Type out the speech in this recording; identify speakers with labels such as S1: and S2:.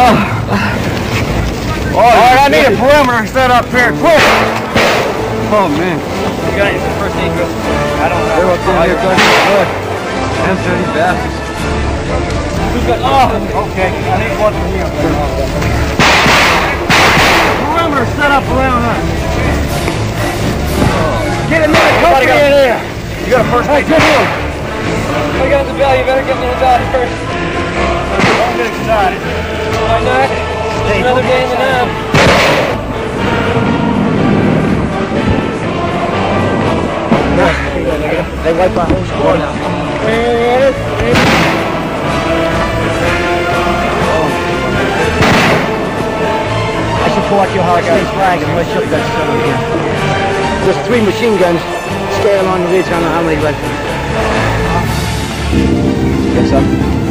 S1: All right, I need a perimeter set up here, quick.
S2: Oh man.
S3: You got your first aid kit? I don't
S2: They're
S3: know.
S2: up there, they're good. Good. Them dirty bastards.
S3: Who's got, oh, okay. I need one from you.
S1: Perimeter set up around us. Get another company in here.
S3: You got a first aid kit?
S1: here.
S3: I got the bell. You better get me the dot first.
S1: Don't get excited.
S3: Why not? It's another day in the nap.
S1: They wipe our whole score now. I support your hard state flag and let's up that son of a gun. There's three machine guns scale on the ridge. I don't know how many left. Yes, sir.